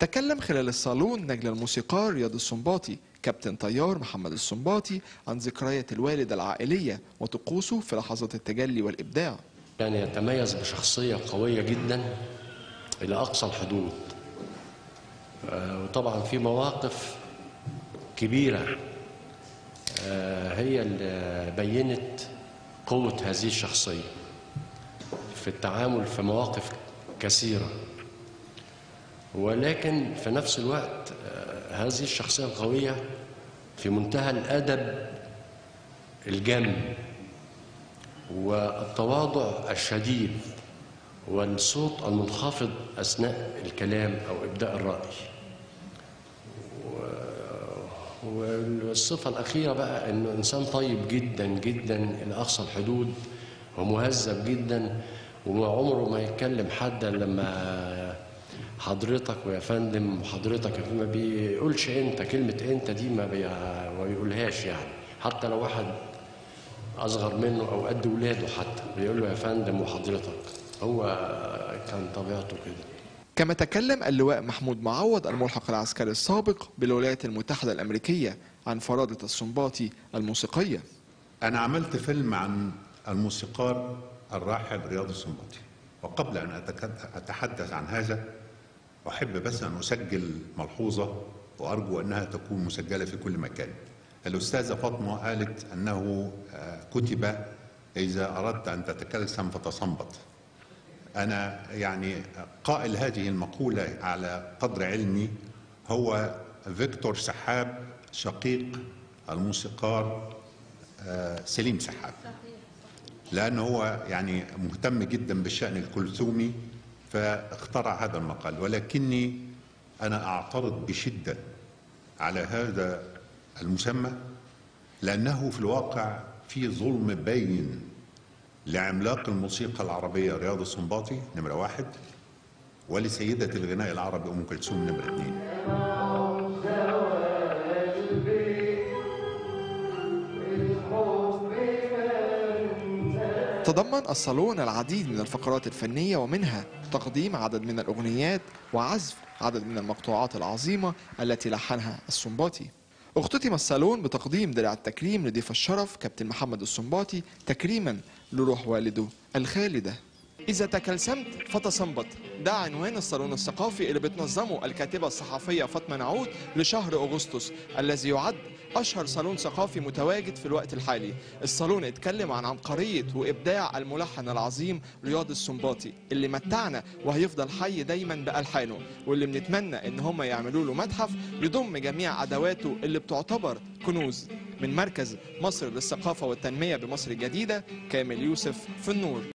تكلم خلال الصالون نجل الموسيقار رياض السنباطي كابتن طيار محمد السنباطي عن ذكريات الوالد العائلية وطقوسه في لحظات التجلي والإبداع. كان يتميز بشخصية قوية جدا إلى أقصى الحدود. آه، وطبعا في مواقف كبيرة. آه، هي اللي بينت قوة هذه الشخصية في التعامل في مواقف كثيرة. ولكن في نفس الوقت آه، هذه الشخصية القوية في منتهى الأدب الجم والتواضع الشديد والصوت المنخفض أثناء الكلام أو إبداء الرأي. والصفة الأخيرة بقى إنه إنسان طيب جدا جدا إلى أقصى الحدود ومهذب جدا وعمره ما يتكلم حد لما حضرتك ويا فندم وحضرتك ما بيقولش انت كلمة انت دي ما, بي... ما بيقولهاش يعني. حتى لو واحد أصغر منه أو قد ولاده حتى بيقول له يا فندم وحضرتك. هو كان طبيعته كده. كما تكلم اللواء محمود معوض الملحق العسكري السابق بالولايات المتحدة الأمريكية عن فرادة السنباطي الموسيقية. أنا عملت فيلم عن الموسيقار الراحل رياض السنباطي وقبل أن أتك- أتحدث عن هذا أحب بس أن أسجل ملحوظة وأرجو أنها تكون مسجلة في كل مكان. الأستاذة فاطمة قالت أنه آه، كتب إذا أردت أن تتكلم فتصنبط أنا يعني قائل هذه المقولة على قدر علمي. هو فيكتور سحاب شقيق الموسيقار آه، سليم سحاب. لأنه هو يعني مهتم جدا بالشأن الكلثومي. فاخترع هذا المقال ولكني أنا أعترض بشدة على هذا المسمى لأنه في الواقع في ظلم باين لعملاق الموسيقى العربية رياض السنباطي نمرة واحد ولسيدة الغناء العربي أم كلثوم نمرة اثنين. تضمن الصالون العديد من الفقرات الفنية ومنها تقديم عدد من الأغنيات وعزف عدد من المقطوعات العظيمة التي لحنها السنباطي. اختتم الصالون بتقديم درع التكريم لضيف الشرف كابتن محمد السنباطي تكريما لروح والده الخالدة. إذا تكلسمت فتصنبط ده عنوان الصالون الثقافي اللي بتنظمه الكاتبة الصحفية فاطمة نعود لشهر أغسطس الذي يعد أشهر صالون ثقافي متواجد في الوقت الحالي. الصالون اتكلم عن عبقرية وإبداع الملحن العظيم رياض السنباطي اللي متعنا وهيفضل حي دايما بألحانه واللي بنتمنى إن هم يعملوا له متحف يضم جميع أدواته اللي بتعتبر كنوز. من مركز مصر للثقافة والتنمية بمصر الجديدة كامل يوسف في النور.